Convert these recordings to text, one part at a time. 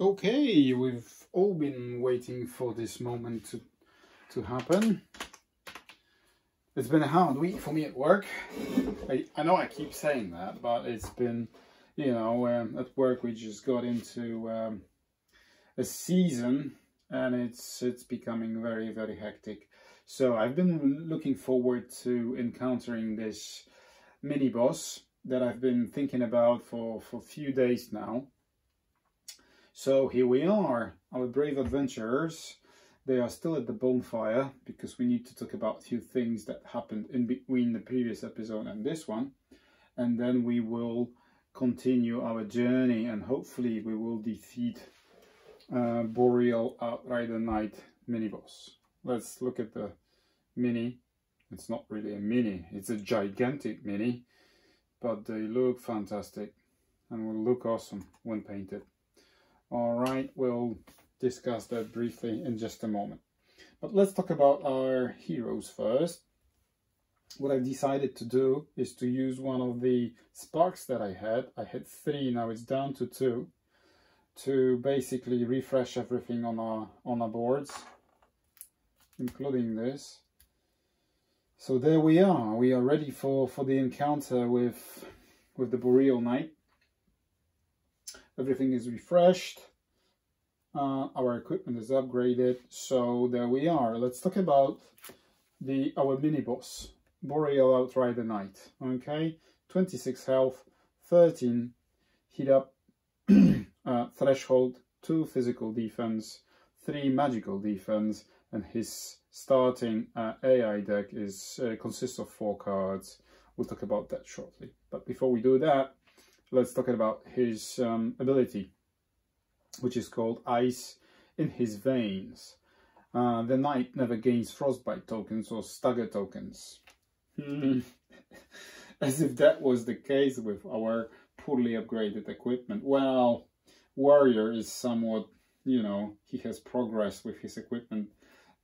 Okay, we've all been waiting for this moment to, to happen. It's been a hard week for me at work. I, I know I keep saying that, but it's been, you know, um, at work we just got into um, a season and it's it's becoming very, very hectic. So I've been looking forward to encountering this mini boss that I've been thinking about for, for a few days now. So here we are, our brave adventurers. They are still at the bonfire because we need to talk about a few things that happened in between the previous episode and this one. And then we will continue our journey and hopefully we will defeat uh, Boreal Outrider Knight mini boss. Let's look at the mini. It's not really a mini, it's a gigantic mini but they look fantastic and will look awesome when painted. Alright, we'll discuss that briefly in just a moment. But let's talk about our heroes first. What I've decided to do is to use one of the sparks that I had. I had three, now it's down to two. To basically refresh everything on our, on our boards, including this. So there we are. We are ready for, for the encounter with, with the Boreal Knight. Everything is refreshed. Uh, our equipment is upgraded. So there we are. Let's talk about the our mini boss, Boreal Outrider Knight. Okay, 26 health, 13 heat up, uh, threshold, 2 physical defense, 3 magical defense, and his starting uh, AI deck is uh, consists of four cards. We'll talk about that shortly. But before we do that, let's talk about his um, ability, which is called Ice in his Veins. Uh, the knight never gains frostbite tokens or stagger tokens. Hmm. As if that was the case with our poorly upgraded equipment. Well, Warrior is somewhat, you know, he has progressed with his equipment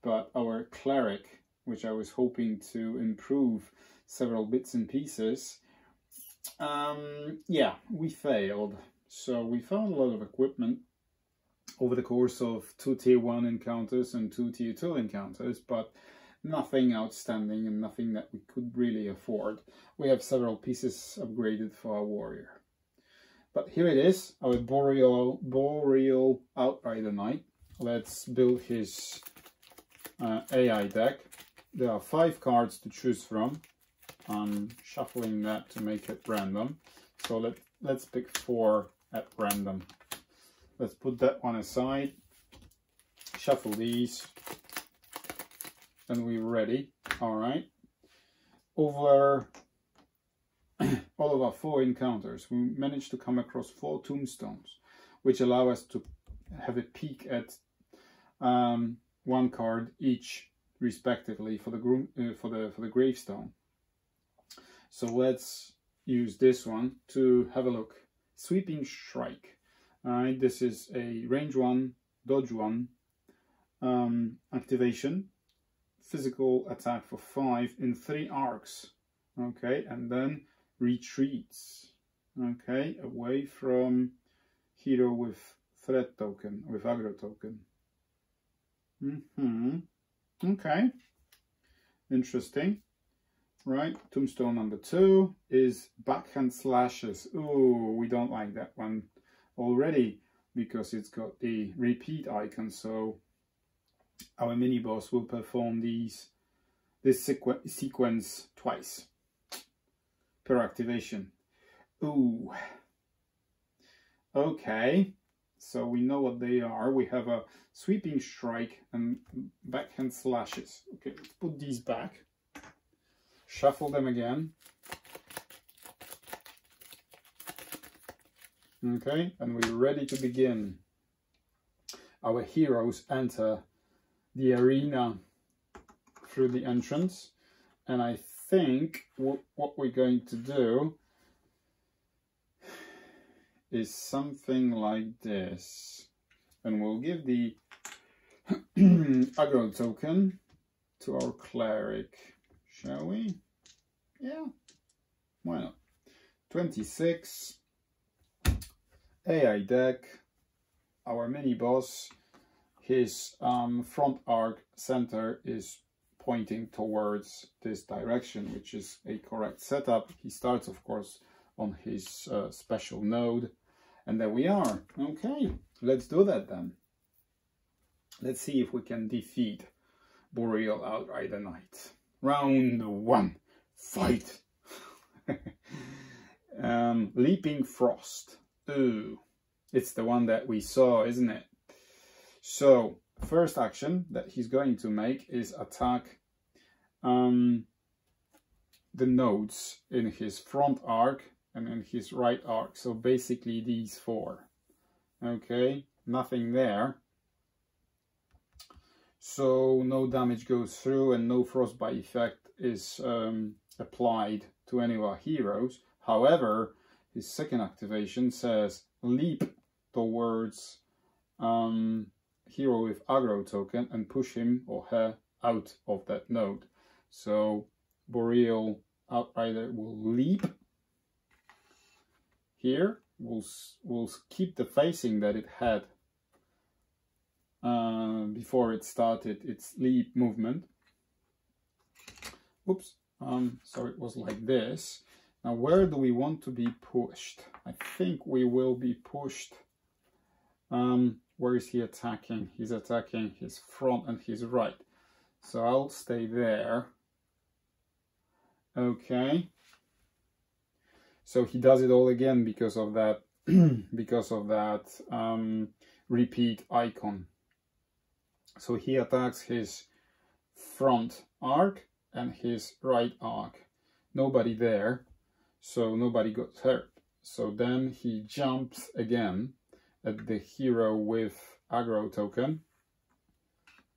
but our cleric, which I was hoping to improve several bits and pieces, um, yeah, we failed. So we found a lot of equipment over the course of two tier 1 encounters and two tier 2 encounters, but nothing outstanding and nothing that we could really afford. We have several pieces upgraded for our warrior. But here it is, our Boreal, Boreal Outrider Knight. Let's build his uh, AI deck. There are five cards to choose from. I'm shuffling that to make it random. So let, let's pick four at random. Let's put that one aside. Shuffle these. And we're ready. All right. Over all of our four encounters, we managed to come across four tombstones, which allow us to have a peek at um, one card each respectively for the uh, for the for the gravestone. So let's use this one to have a look. Sweeping Strike. Alright, this is a range one, dodge one, um, activation, physical attack for five in three arcs. Okay, and then retreats. Okay, away from hero with threat token, with aggro token. Mm hmm Okay. Interesting. Right, tombstone number two is backhand slashes. Oh, we don't like that one already because it's got the repeat icon. So our mini boss will perform these this sequ sequence twice per activation. Ooh. Okay. So we know what they are. We have a sweeping strike and backhand slashes. Okay, let's put these back. Shuffle them again. Okay, and we're ready to begin. Our heroes enter the arena through the entrance. And I think what we're going to do is something like this. And we'll give the aggro token to our cleric, shall we? Yeah, why not? 26, AI deck, our mini boss, his um, front arc center is pointing towards this direction, which is a correct setup. He starts, of course, on his uh, special node. And there we are. Okay, let's do that then. Let's see if we can defeat Boreal Outrider Knight. Round one, fight! um, Leaping Frost. Ooh, it's the one that we saw, isn't it? So, first action that he's going to make is attack um, the nodes in his front arc and in his right arc. So basically these four. Okay, nothing there. So no damage goes through and no frostbite effect is um, applied to any of our heroes. However, his second activation says leap towards um, hero with aggro token and push him or her out of that node. So Boreal Outrider will leap here. We'll, we'll keep the facing that it had uh, before it started its leap movement. Oops, um, so it was like this. Now where do we want to be pushed? I think we will be pushed um, where is he attacking? He's attacking his front and his right. So I'll stay there. Okay. So he does it all again because of that because of that um, repeat icon. So he attacks his front arc and his right arc. Nobody there, so nobody got hurt. So then he jumps again at the hero with aggro token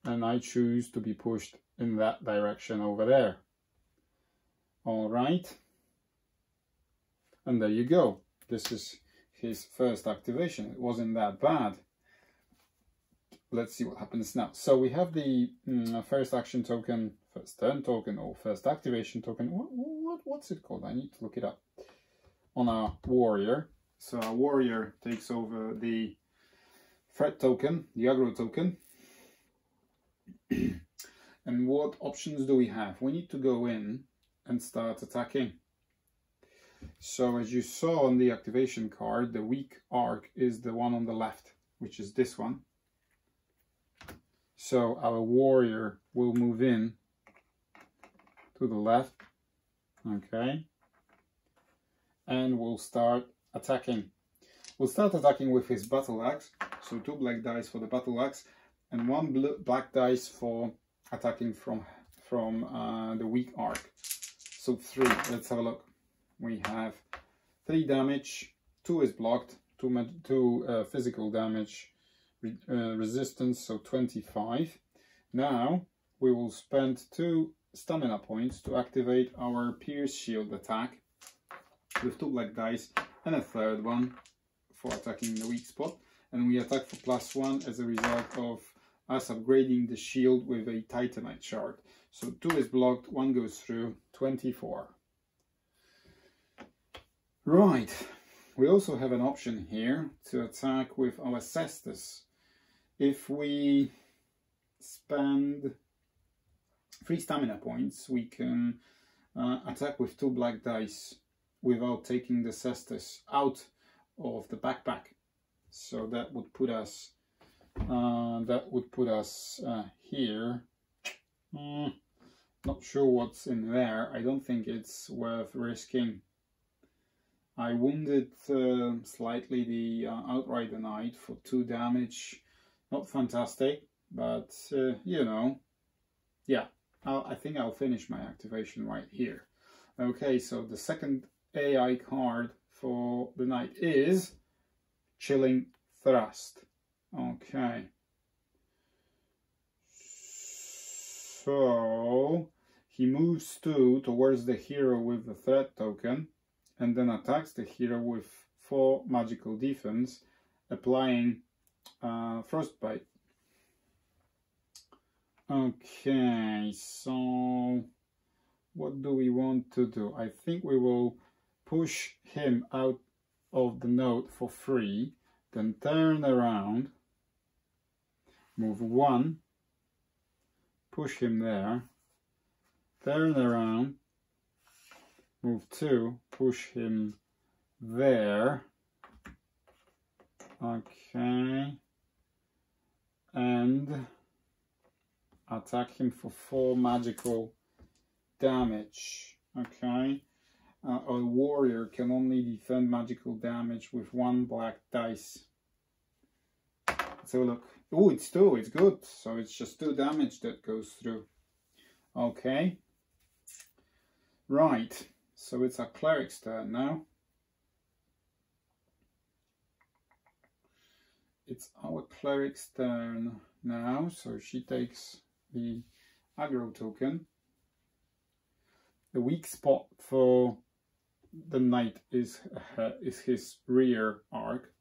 and I choose to be pushed in that direction over there. All right. And there you go. This is his first activation. It wasn't that bad. Let's see what happens now. So we have the mm, first action token, first turn token, or first activation token. What, what, what's it called? I need to look it up. On our warrior. So our warrior takes over the threat token, the aggro token. and what options do we have? We need to go in and start attacking. So as you saw on the activation card, the weak arc is the one on the left, which is this one. So our warrior will move in to the left, okay, and we'll start attacking. We'll start attacking with his battle axe, so two black dice for the battle axe, and one blue, black dice for attacking from from uh, the weak arc. So three, let's have a look. We have three damage, two is blocked, two, two uh, physical damage, re uh, resistance, so 25. Now we will spend two stamina points to activate our Pierce Shield attack with two black dice and a third one for attacking the weak spot. And we attack for plus one as a result of us upgrading the shield with a Titanite shard. So 2 is blocked, 1 goes through, 24. Right, we also have an option here to attack with our Cestus. If we spend 3 stamina points, we can uh, attack with 2 black dice without taking the Cestus out of the backpack. So that would put us uh, that would put us uh, here. Mm, not sure what's in there. I don't think it's worth risking. I wounded uh, slightly the uh, Outrider Knight for 2 damage. Not fantastic, but uh, you know, yeah, I'll, I think I'll finish my activation right here. Okay, so the second AI card for the knight is Chilling Thrust. Okay. So he moves two towards the hero with the threat token and then attacks the hero with 4 magical defense, applying uh, frostbite. Okay, so what do we want to do? I think we will push him out of the node for free, then turn around move one, push him there, turn around, move two, push him there, okay, and attack him for four magical damage, okay. Uh, a warrior can only defend magical damage with one black dice. So look, oh, it's two, it's good. So it's just two damage that goes through. Okay. Right, so it's a cleric's turn now. It's our cleric's turn now, so she takes the aggro token. The weak spot for the knight is uh, is his rear arc,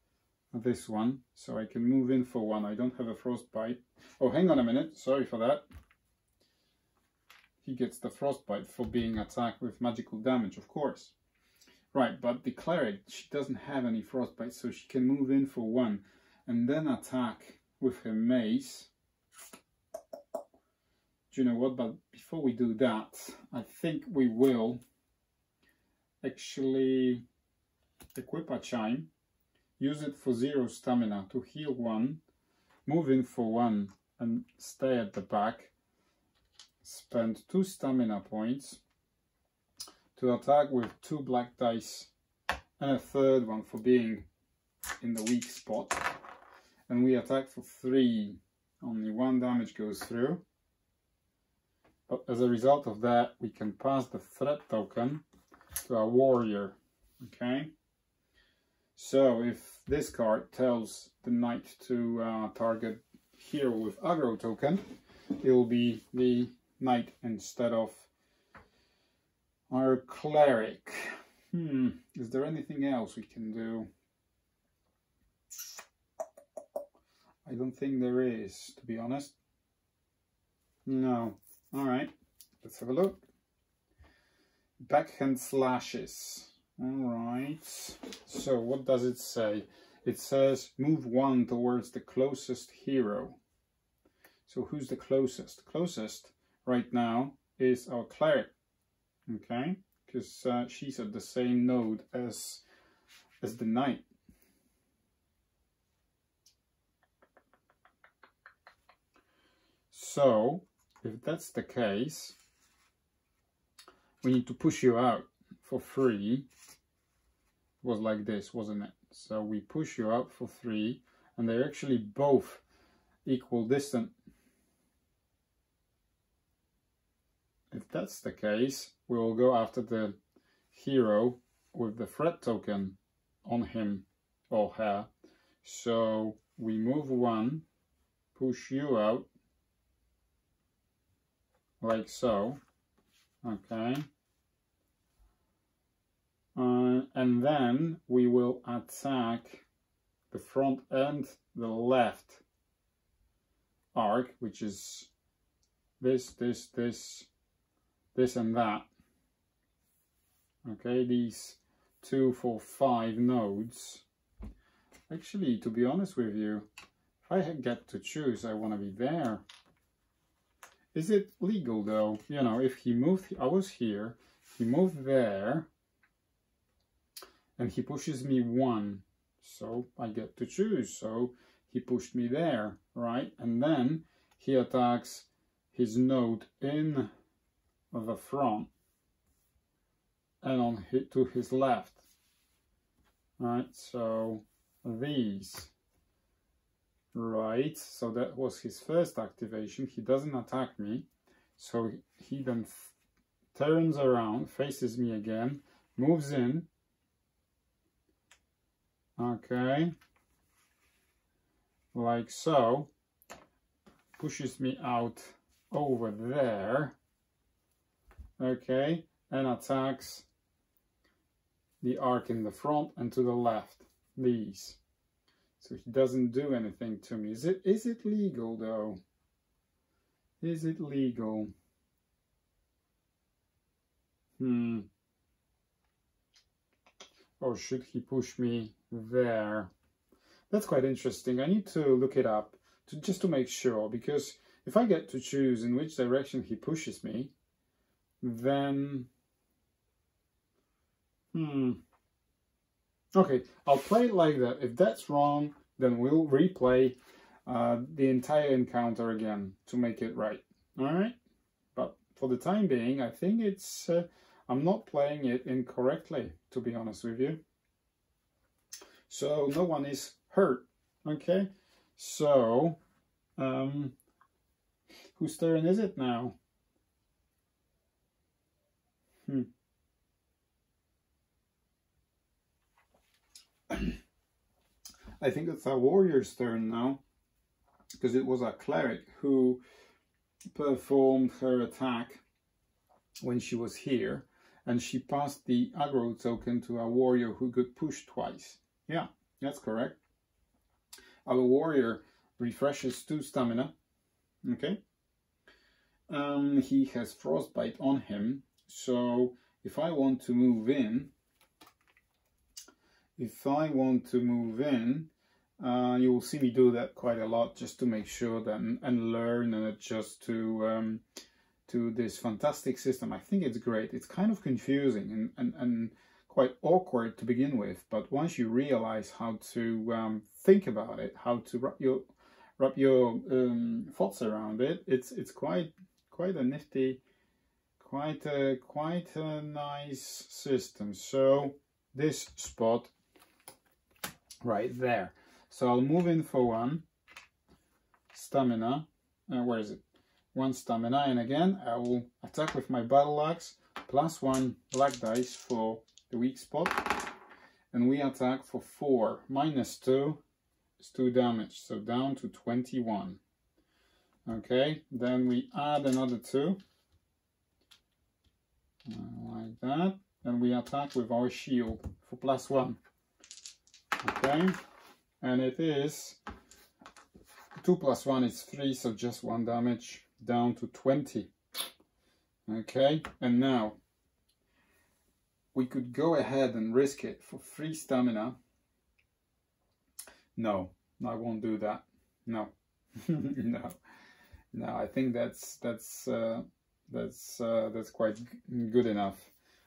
this one, so I can move in for one. I don't have a frostbite. Oh, hang on a minute, sorry for that. He gets the frostbite for being attacked with magical damage, of course. Right, but the cleric, she doesn't have any frostbite, so she can move in for one and then attack with her mace. You know what? But before we do that, I think we will actually equip a chime, use it for zero stamina to heal one, move in for one and stay at the back, spend two stamina points to attack with two black dice and a third one for being in the weak spot. And we attack for three, only one damage goes through. But as a result of that, we can pass the threat token to our warrior. Okay. So if this card tells the knight to uh, target hero with aggro token, it will be the knight instead of our cleric. Hmm, is there anything else we can do? I don't think there is, to be honest. No. Alright, let's have a look. Backhand slashes. Alright, so what does it say? It says move one towards the closest hero. So who's the closest? Closest right now is our cleric. Okay, because uh, she's at the same node as as the knight. So, if that's the case, we need to push you out for free. It was like this, wasn't it? So we push you out for three, and they're actually both equal distant. If that's the case, we will go after the hero with the threat token on him or her. So we move one, push you out, like so, okay? Uh, and then we will attack the front and the left arc, which is this, this, this, this and that. Okay, these two, four, five nodes. Actually, to be honest with you, if I get to choose, I want to be there. Is it legal though? You know, if he moved, I was here, he moved there, and he pushes me one. So I get to choose. So he pushed me there right? And then he attacks his node in the front and on to his left right? So these right so that was his first activation. He doesn't attack me so he then turns around faces me again moves in. Okay. Like so. Pushes me out over there. Okay and attacks the arc in the front and to the left. These so he doesn't do anything to me is it is it legal though is it legal hmm or should he push me there. That's quite interesting. I need to look it up to, just to make sure, because if I get to choose in which direction he pushes me, then... Hmm. Okay, I'll play it like that. If that's wrong, then we'll replay uh, the entire encounter again to make it right. Alright? But for the time being, I think it's... Uh, I'm not playing it incorrectly, to be honest with you. So no one is hurt. Okay? So, um, whose turn is it now? Hmm. I think it's a warrior's turn now because it was a cleric who performed her attack when she was here and she passed the aggro token to a warrior who could push twice. Yeah, that's correct. Our warrior refreshes two stamina. Okay. Um, he has frostbite on him, so if I want to move in, if I want to move in, uh, you will see me do that quite a lot just to make sure that and learn and adjust to um, to this fantastic system. I think it's great. It's kind of confusing and, and, and quite awkward to begin with, but once you realize how to um, think about it, how to wrap your wrap your um, thoughts around it, it's it's quite quite a nifty, quite a quite a nice system. So this spot right there. So I'll move in for one stamina. Uh, where is it? One stamina, and again I will attack with my battle axe plus one black dice for the weak spot, and we attack for four minus two is two damage, so down to twenty-one. Okay, then we add another two, uh, like that, and we attack with our shield for plus one. Okay, and it is 2 plus 1 is 3, so just 1 damage down to 20. Okay, and now we could go ahead and risk it for 3 stamina. No, I won't do that. No, no, no. I think that's that's uh, that's uh, that's quite good enough.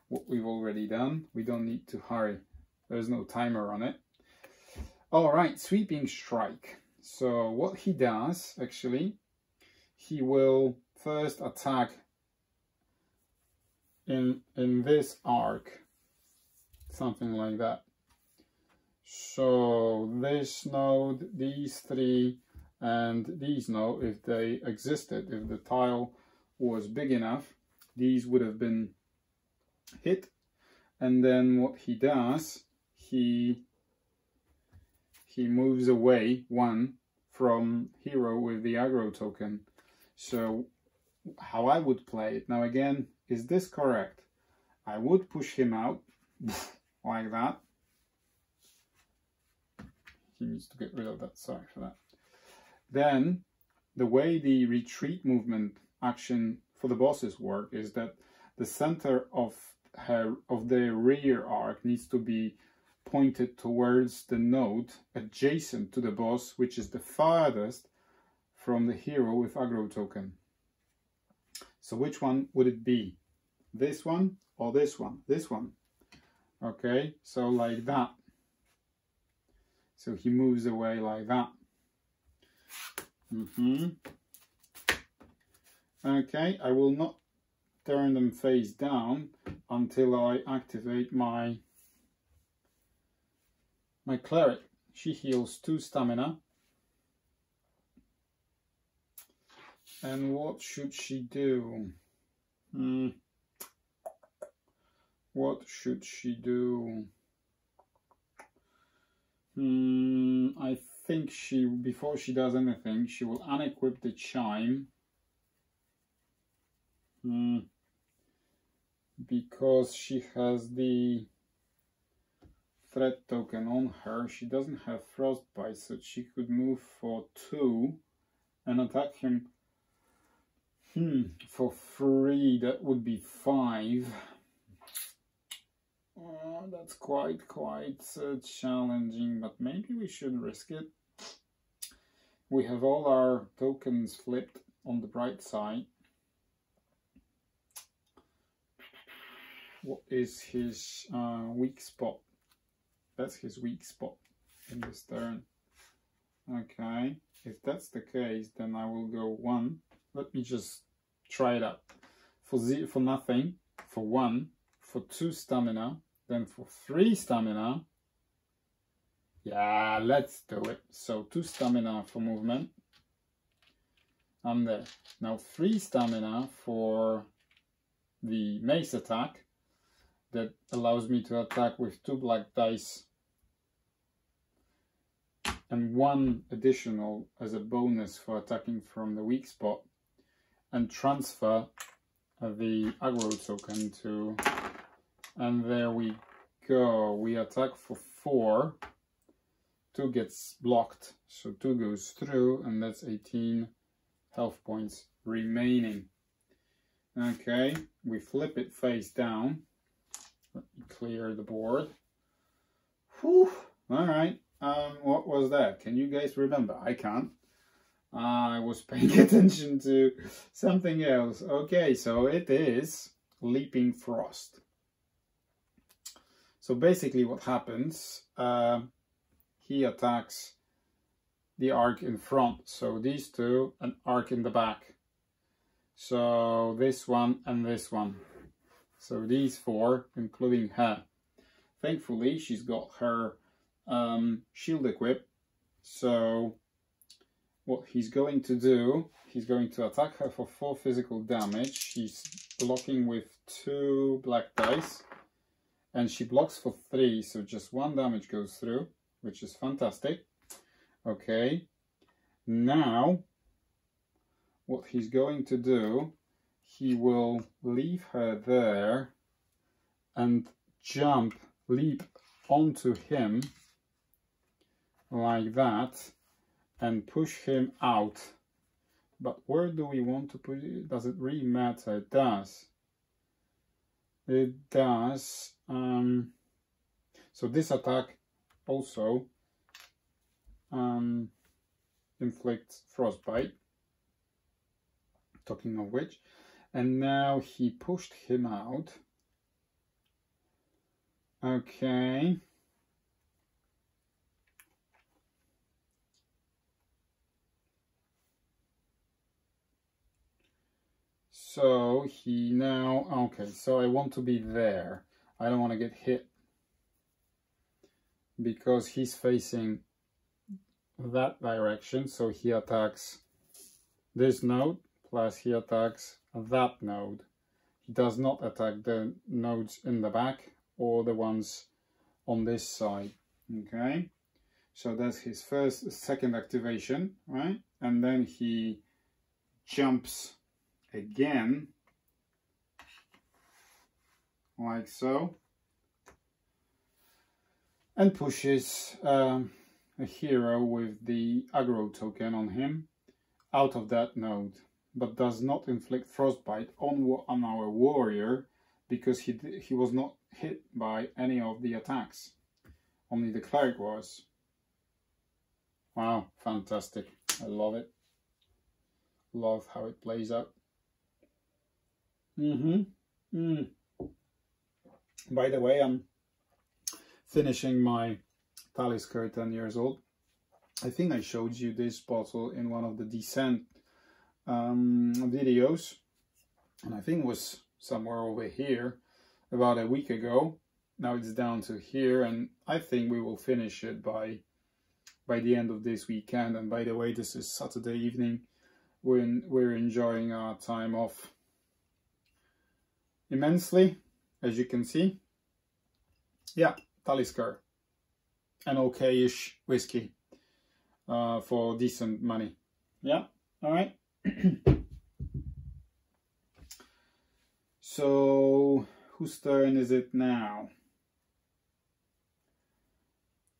What we've already done. We don't need to hurry. There's no timer on it. All right, sweeping strike. So what he does, actually, he will first attack in, in this arc, something like that. So this node, these three, and these node, if they existed, if the tile was big enough, these would have been hit. And then what he does, he he moves away one from hero with the aggro token. So how I would play it, now again, is this correct? I would push him out like that. He needs to get rid of that, sorry for that. Then the way the retreat movement action for the bosses work is that the center of her of the rear arc needs to be pointed towards the node adjacent to the boss, which is the farthest from the hero with aggro token. So which one would it be? This one or this one? This one. Okay, so like that. So he moves away like that. Mm -hmm. Okay, I will not turn them face down until I activate my my cleric, she heals 2 stamina. And what should she do? Hmm. What should she do? Hmm, I think she, before she does anything, she will unequip the chime. Hmm. Because she has the threat token on her. She doesn't have frostbite, so she could move for two and attack him. Hmm, for three, that would be five. Oh, that's quite, quite uh, challenging, but maybe we should risk it. we have all our tokens flipped on the bright side. What is his uh, weak spot? That's his weak spot in this turn. Okay, if that's the case, then I will go one. Let me just try it out. For z for nothing, for one, for two stamina, then for three stamina. Yeah, let's do it. So two stamina for movement. I'm there. Now three stamina for the mace attack that allows me to attack with two black dice and one additional as a bonus for attacking from the weak spot and transfer the aggro token to and there we go. We attack for four. Two gets blocked so two goes through and that's 18 health points remaining. Okay we flip it face down. Let me clear the board. Whew. all right um, what was that? Can you guys remember? I can't. I was paying attention to something else. Okay, so it is Leaping Frost. So basically what happens, uh, he attacks the arc in front. So these two, an arc in the back. So this one and this one. So these four, including her. Thankfully, she's got her um, shield equip. So what he's going to do, he's going to attack her for 4 physical damage. She's blocking with 2 black dice. And she blocks for 3, so just 1 damage goes through, which is fantastic. Okay. Now, what he's going to do, he will leave her there and jump, leap onto him like that and push him out. But where do we want to put it? Does it really matter? It does. It does. Um, so this attack also um, inflicts frostbite. Talking of which. And now he pushed him out. Okay. So he now, okay, so I want to be there. I don't want to get hit because he's facing that direction. So he attacks this node plus he attacks that node. He does not attack the nodes in the back or the ones on this side. Okay, so that's his first, second activation, right? And then he jumps again, like so, and pushes um, a hero with the aggro token on him out of that node, but does not inflict frostbite on, on our warrior because he, he was not hit by any of the attacks. Only the cleric was. Wow, fantastic. I love it. Love how it plays out. Mm-hmm. Mm. By the way, I'm finishing my Talisker 10 years old. I think I showed you this bottle in one of the Descent um, videos. And I think it was somewhere over here about a week ago. Now it's down to here and I think we will finish it by by the end of this weekend. And by the way, this is Saturday evening when we're enjoying our time off immensely, as you can see. Yeah, Talisker. An okay-ish whiskey uh, for decent money. Yeah, all right. so, whose turn is it now?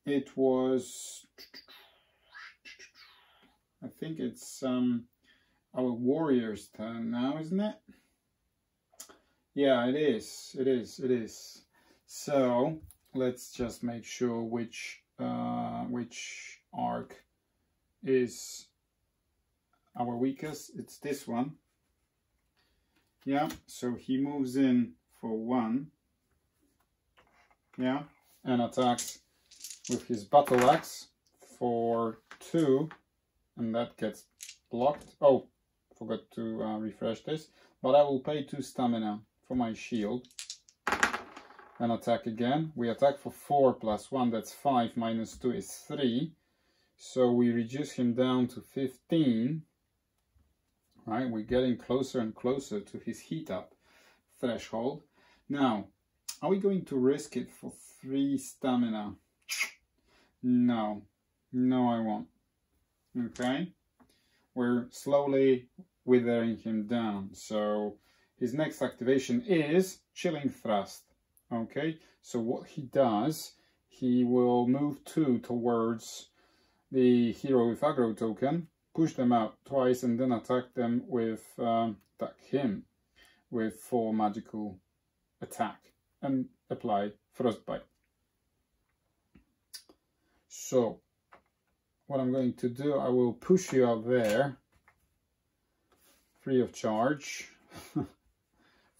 It was... I think it's um, our warrior's turn now, isn't it? Yeah, it is. It is. It is. So let's just make sure which uh, which arc is our weakest, it's this one. Yeah, so he moves in for one. Yeah, and attacks with his battle axe for two, and that gets blocked. Oh, forgot to uh, refresh this, but I will pay two stamina for my shield and attack again. We attack for 4 plus 1, that's 5, minus 2 is 3. So we reduce him down to 15. Right, we're getting closer and closer to his heat up threshold. Now, are we going to risk it for 3 stamina? No, no I won't. Okay, we're slowly withering him down. So his next activation is Chilling Thrust. Okay, so what he does, he will move two towards the hero with aggro token, push them out twice, and then attack them with, um, attack him with four magical attack and apply frostbite. So, what I'm going to do, I will push you out there, free of charge.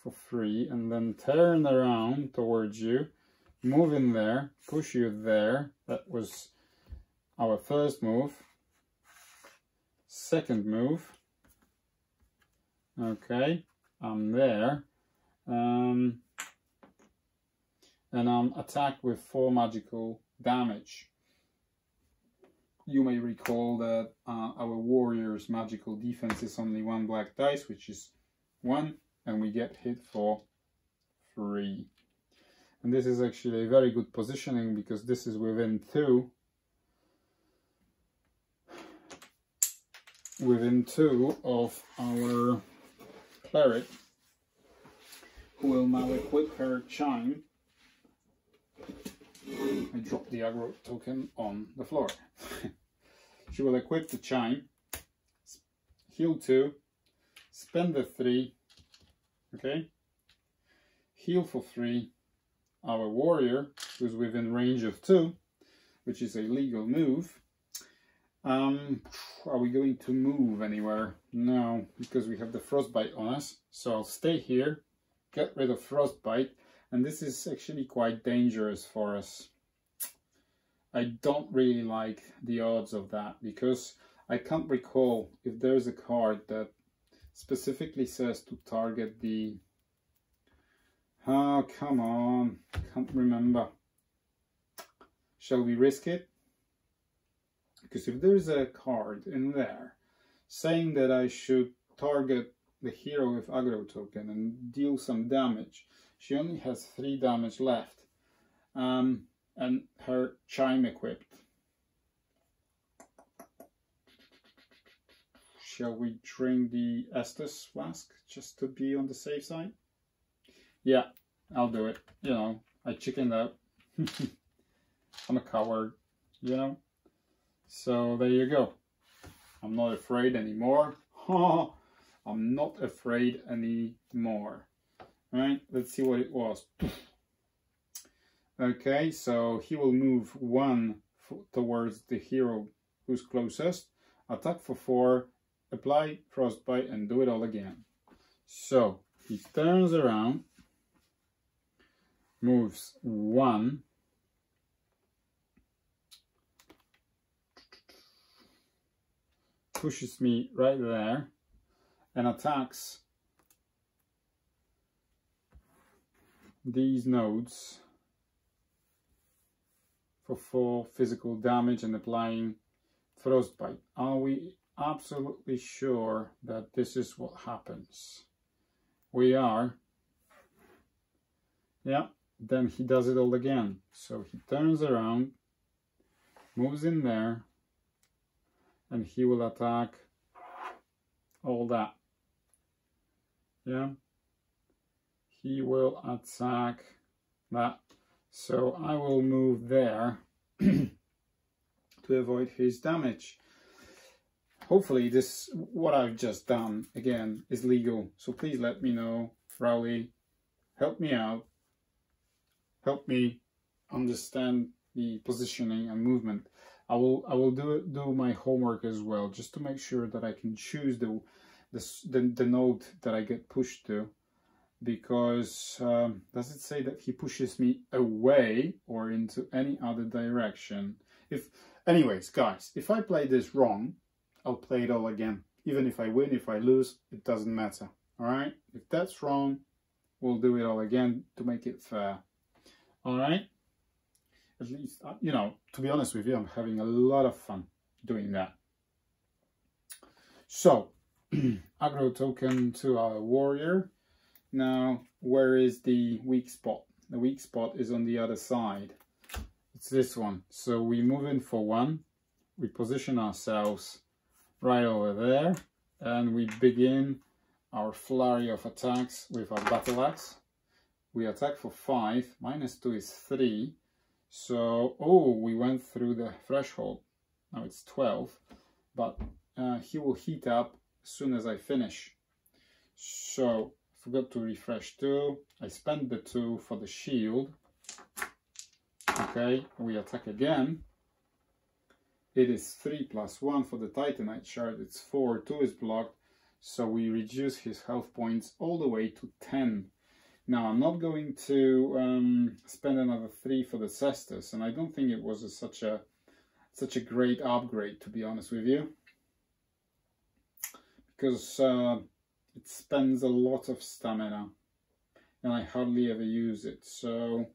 for free and then turn around towards you, move in there, push you there. That was our first move. Second move. Okay, I'm there. Um, and I'm attacked with four magical damage. You may recall that uh, our warrior's magical defense is only one black dice, which is one and we get hit for three. And this is actually a very good positioning because this is within two. Within two of our cleric who will now equip her chime. I drop the aggro token on the floor. she will equip the chime, heal two, spend the three, okay? Heal for three our warrior who's within range of two which is a legal move. Um, are we going to move anywhere? No because we have the frostbite on us. So I'll stay here get rid of frostbite and this is actually quite dangerous for us. I don't really like the odds of that because I can't recall if there's a card that specifically says to target the oh come on can't remember. Shall we risk it? Because if there's a card in there saying that I should target the hero with aggro token and deal some damage she only has three damage left um, and her chime equipped Shall we drink the Estus flask just to be on the safe side? Yeah, I'll do it. You know, I chickened out. I'm a coward, you know? So there you go. I'm not afraid anymore. I'm not afraid anymore. Alright, let's see what it was. okay, so he will move one towards the hero who's closest. Attack for four apply frostbite and do it all again. So he turns around, moves one, pushes me right there and attacks these nodes for 4 physical damage and applying frostbite. Are we absolutely sure that this is what happens. We are. Yeah, then he does it all again. So he turns around, moves in there, and he will attack all that. Yeah, he will attack that. So I will move there to avoid his damage hopefully this what I've just done again is legal. So please let me know Rowley help me out. Help me understand the positioning and movement. I will I will do do my homework as well, just to make sure that I can choose the the the, the that I get pushed to, because um, does it say that he pushes me away or into any other direction? If anyways, guys, if I play this wrong, I'll play it all again. Even if I win, if I lose, it doesn't matter. All right. If that's wrong, we'll do it all again to make it fair. All right at least, uh, you know, to be honest with you, I'm having a lot of fun doing that. So, aggro token to our warrior. Now, where is the weak spot? The weak spot is on the other side. It's this one. So we move in for one. We position ourselves right over there. And we begin our flurry of attacks with our battle axe. We attack for five. Minus two is three. So, oh, we went through the threshold. Now it's 12, but uh, he will heat up as soon as I finish. So, forgot to refresh 2, I spent the two for the shield. Okay, we attack again. It is 3 plus 1 for the Titanite shard. It's 4. 2 is blocked. So we reduce his health points all the way to 10. Now, I'm not going to um, spend another three for the Cestus, and I don't think it was a, such a such a great upgrade, to be honest with you, because uh, it spends a lot of stamina, and I hardly ever use it. So,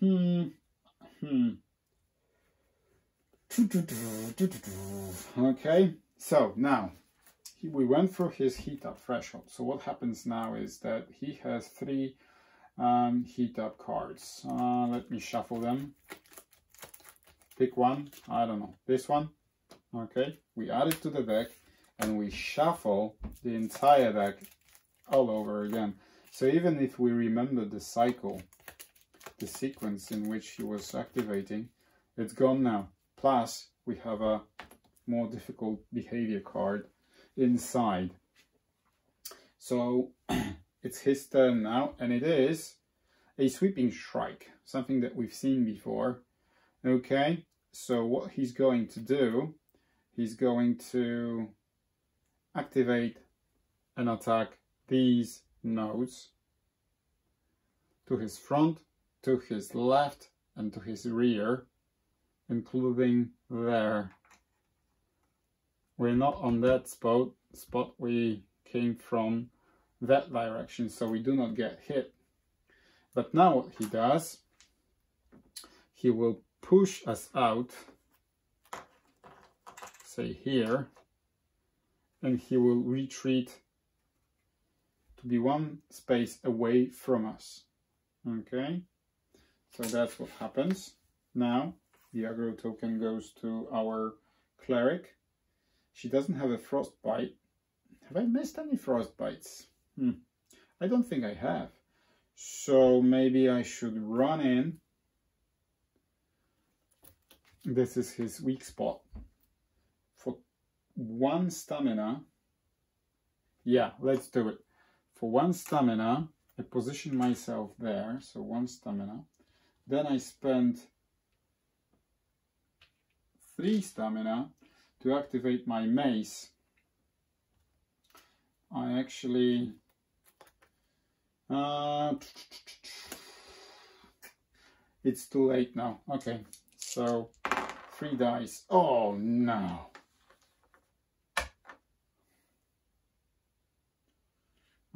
hmm, hmm. Okay, so now we went through his heat up threshold. So what happens now is that he has three um, heat up cards. Uh, let me shuffle them. Pick one. I don't know. This one. Okay. We add it to the deck and we shuffle the entire deck all over again. So even if we remember the cycle, the sequence in which he was activating, it's gone now. Plus, we have a more difficult behavior card inside. So it's his turn now, and it is a sweeping strike, something that we've seen before. Okay, so what he's going to do, he's going to activate and attack these nodes to his front, to his left, and to his rear, including there we're not on that spot, spot we came from that direction, so we do not get hit. But now what he does, he will push us out, say here, and he will retreat to be one space away from us. Okay, so that's what happens. Now the aggro token goes to our cleric she doesn't have a frostbite. Have I missed any frostbites? Hmm. I don't think I have. So maybe I should run in. This is his weak spot. For one stamina. Yeah, let's do it. For one stamina, I position myself there. So one stamina. Then I spend three stamina to activate my mace, I actually uh, it's too late now. Okay, so three dice. Oh no.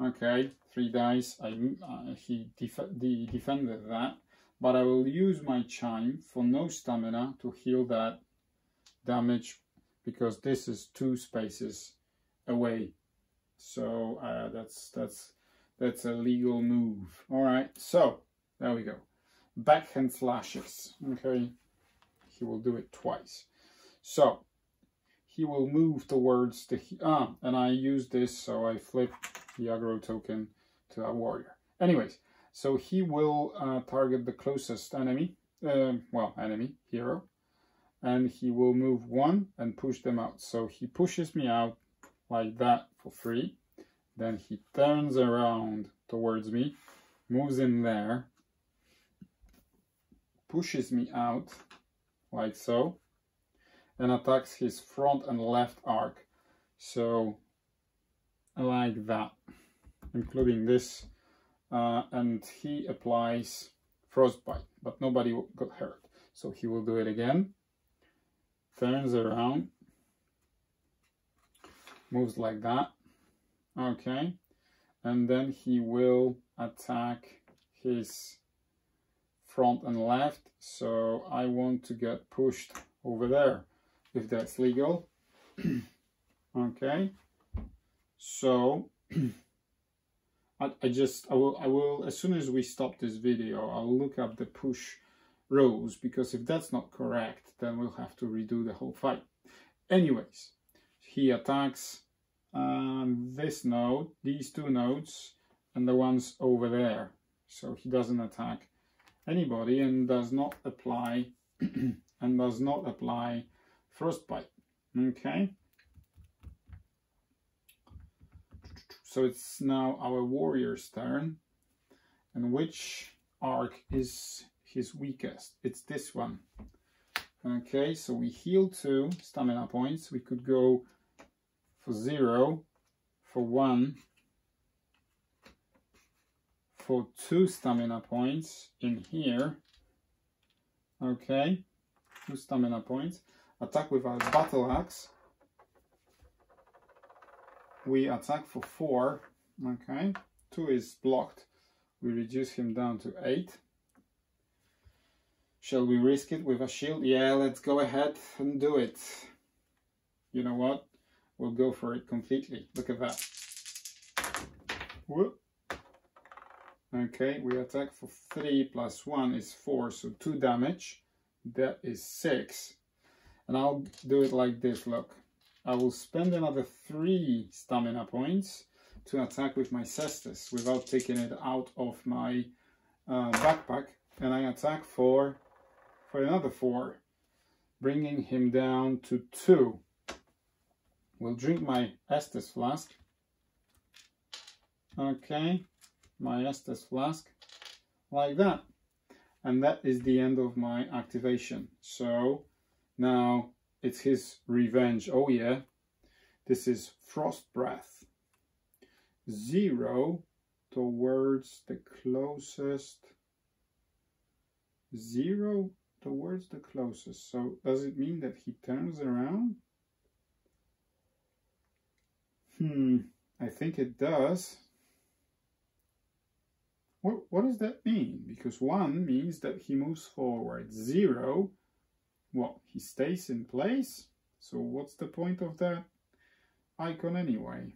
Okay, three dice. I uh, he def defended that, but I will use my chime for no stamina to heal that damage because this is two spaces away. So uh, that's that's that's a legal move. All right, so there we go. Backhand slashes. Okay, he will do it twice. So he will move towards the ah, and I use this so I flip the aggro token to a warrior. Anyways, so he will uh, target the closest enemy, uh, well, enemy hero, and he will move one and push them out. So he pushes me out like that for free. Then he turns around towards me, moves in there, pushes me out like so. and attacks his front and left arc. So like that, including this. Uh, and he applies frostbite, but nobody got hurt. So he will do it again. Turns around. Moves like that. Okay. And then he will attack his front and left. So I want to get pushed over there, if that's legal. okay. So I, I just I will I will as soon as we stop this video I'll look up the push rules because if that's not correct then we'll have to redo the whole fight. Anyways, he attacks um, this node, these two nodes, and the ones over there. So he doesn't attack anybody and does not apply and does not apply frostbite. Okay. So it's now our warrior's turn. And which arc is his weakest? It's this one. Okay, so we heal two stamina points. We could go for zero, for one, for two stamina points in here. Okay, two stamina points. Attack with our battle axe we attack for 4, okay, 2 is blocked, we reduce him down to 8. Shall we risk it with a shield? Yeah, let's go ahead and do it. You know what? We'll go for it completely. Look at that. Whoop. Okay, we attack for 3 plus 1 is 4, so 2 damage. That is 6. And I'll do it like this, look. I will spend another three stamina points to attack with my cestus without taking it out of my uh, backpack and I attack for for another four bringing him down to two we'll drink my Estus flask okay my Estus flask like that and that is the end of my activation so now it's his revenge. Oh yeah, this is frost breath. Zero towards the closest. Zero towards the closest. So does it mean that he turns around? Hmm, I think it does. What, what does that mean? Because one means that he moves forward. Zero well, he stays in place. So what's the point of that icon anyway?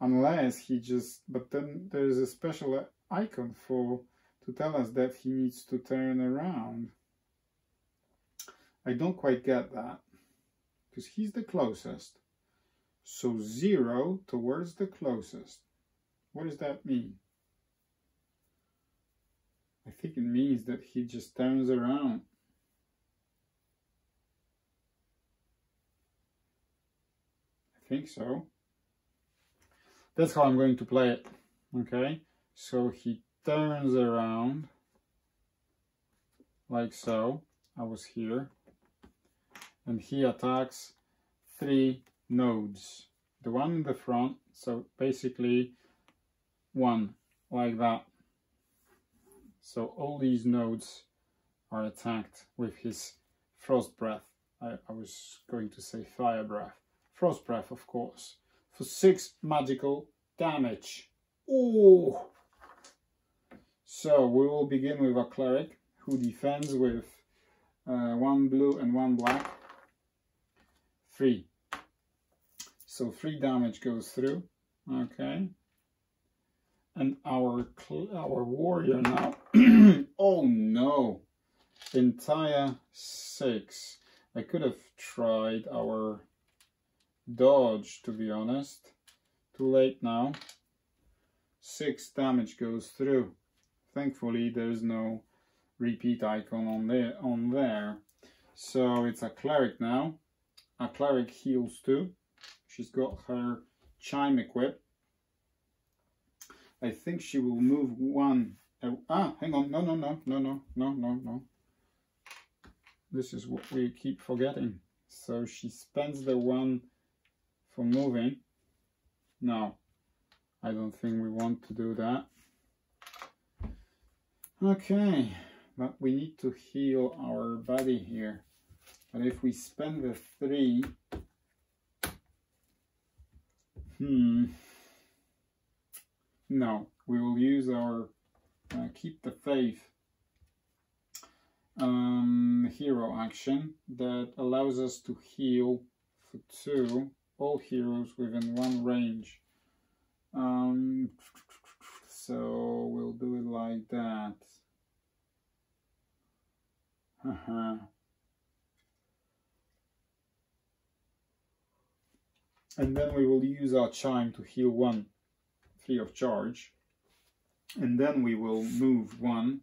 Unless he just, but then there's a special icon for to tell us that he needs to turn around. I don't quite get that because he's the closest. So zero towards the closest. What does that mean? I think it means that he just turns around. I think so. That's how I'm going to play it. Okay, so he turns around like so. I was here. And he attacks three nodes. The one in the front, so basically one, like that. So all these nodes are attacked with his frost breath. I, I was going to say fire breath. Frost Breath, of course, for 6 magical damage. Oh! So we will begin with a cleric who defends with uh, one blue and one black. Three. So three damage goes through. Okay. And our our warrior now. oh no! Entire six. I could have tried our dodge, to be honest. Too late now. Six damage goes through. Thankfully, there's no repeat icon on there. On there. So it's a cleric now. A cleric heals too. She's got her chime equipped. I think she will move one. Oh, ah, hang on. No, no, no, no, no, no, no, no. this is what we keep forgetting. So she spends the one for moving. No, I don't think we want to do that. Okay, but we need to heal our body here. But if we spend the three, hmm, no, we will use our uh, keep the faith um, hero action that allows us to heal for two all heroes within one range. Um, so we'll do it like that. Uh-huh. And then we will use our chime to heal one free of charge. And then we will move one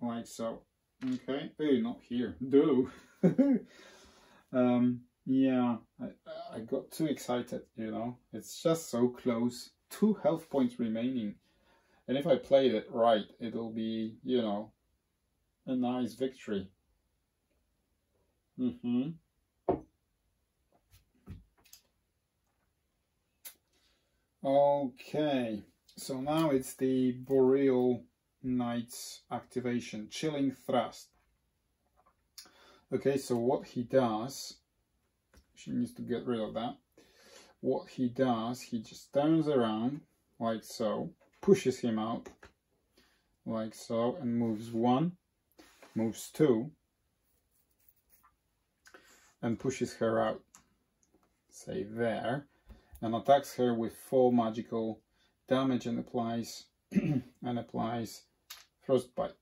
like so. Okay, oh, not here. Do. um, yeah, I, I got too excited, you know. It's just so close. Two health points remaining. And if I played it right, it'll be, you know, a nice victory. Mm-hmm. Okay, so now it's the Boreal Knight's activation, Chilling Thrust. Okay, so what he does, she needs to get rid of that. What he does, he just turns around like so, pushes him out like so, and moves one, moves two, and pushes her out, say there, and attacks her with four magical damage and applies and applies frostbite.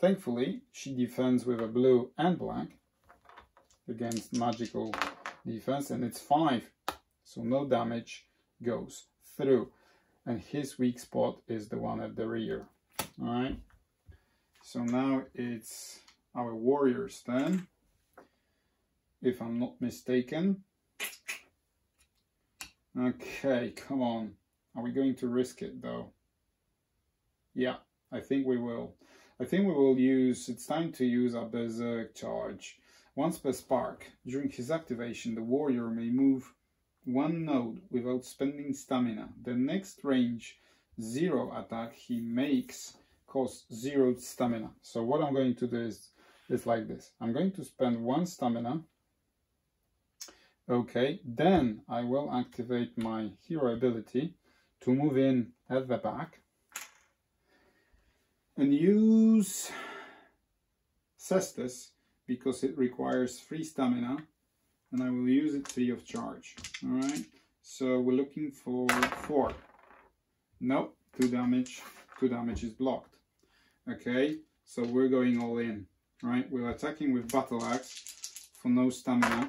Thankfully, she defends with a blue and black against magical defense, and it's five, so no damage goes through. And his weak spot is the one at the rear. All right. So now it's our warriors then, if I'm not mistaken. Okay, come on. Are we going to risk it though? Yeah, I think we will. I think we will use, it's time to use our Berserk charge. Once per spark, during his activation, the warrior may move one node without spending stamina. The next range zero attack he makes costs zero stamina. So what I'm going to do is, is like this. I'm going to spend one stamina. Okay, then I will activate my hero ability to move in at the back and use Cestus because it requires free stamina and I will use it free of charge. Alright, so we're looking for four. Nope, two damage, two damage is blocked. Okay, so we're going all in. Right, we're attacking with battle axe for no stamina.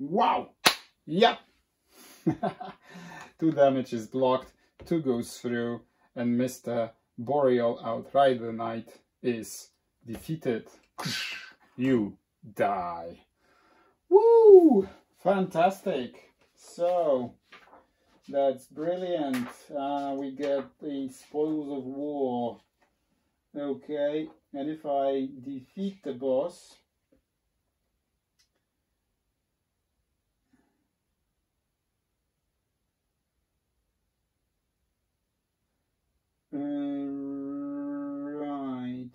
Wow! Yep! two damage is blocked, two goes through, and Mr. Boreal Outrider Knight is defeated. You die. Woo! Fantastic. So, that's brilliant. Uh, we get the spoils of war. Okay, and if I defeat the boss, uh, Right.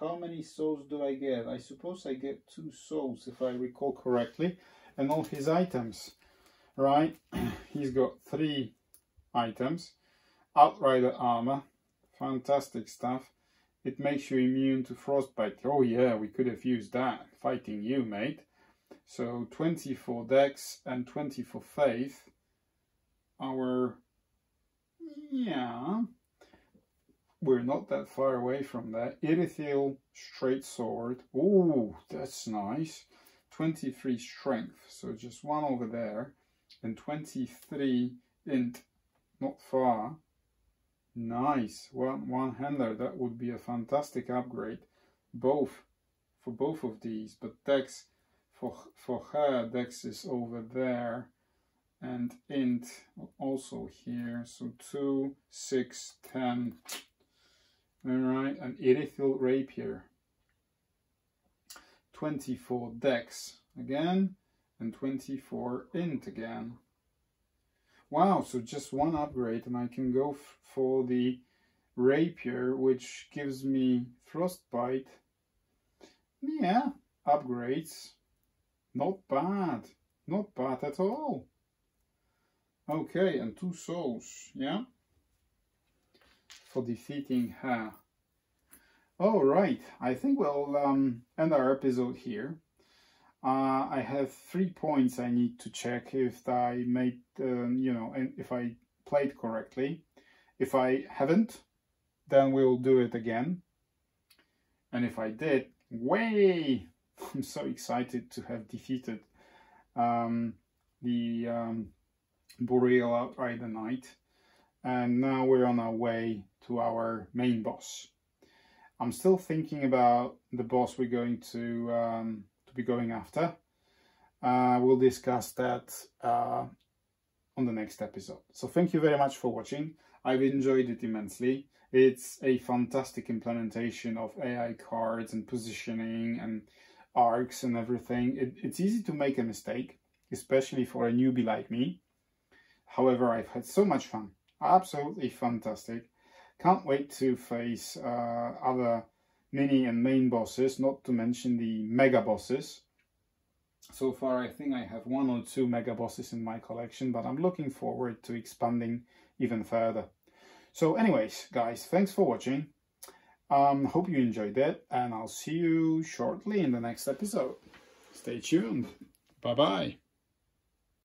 how many souls do I get? I suppose I get two souls if I recall correctly and all his items right he's got three items outrider armor fantastic stuff it makes you immune to frostbite oh yeah we could have used that fighting you mate so 20 for dex and 20 for faith our yeah we're not that far away from that. Irithyll straight sword. Oh, that's nice. 23 strength, so just one over there. And 23 int, not far. Nice, one one hander. That would be a fantastic upgrade, both for both of these. But Dex for for her, Dex is over there, and int also here. So two, six, ten. Alright, an Irithyll Rapier. 24 dex again and 24 int again. Wow, so just one upgrade and I can go for the rapier which gives me frostbite. Yeah, upgrades. Not bad. Not bad at all. Okay, and two souls, yeah? For defeating her. All right, I think we'll um, end our episode here. Uh, I have three points I need to check if I made, um, you know, and if I played correctly. If I haven't, then we'll do it again. And if I did, way! I'm so excited to have defeated um, the um, Boreal Outrider Knight. And now we're on our way to our main boss. I'm still thinking about the boss we're going to um, to be going after. Uh, we'll discuss that uh, on the next episode. So thank you very much for watching. I've enjoyed it immensely. It's a fantastic implementation of AI cards and positioning and arcs and everything. It, it's easy to make a mistake, especially for a newbie like me. However, I've had so much fun. Absolutely fantastic. Can't wait to face uh, other mini and main bosses, not to mention the mega bosses. So far, I think I have one or two mega bosses in my collection, but I'm looking forward to expanding even further. So anyways, guys, thanks for watching. Um, hope you enjoyed it, and I'll see you shortly in the next episode. Stay tuned. Bye-bye.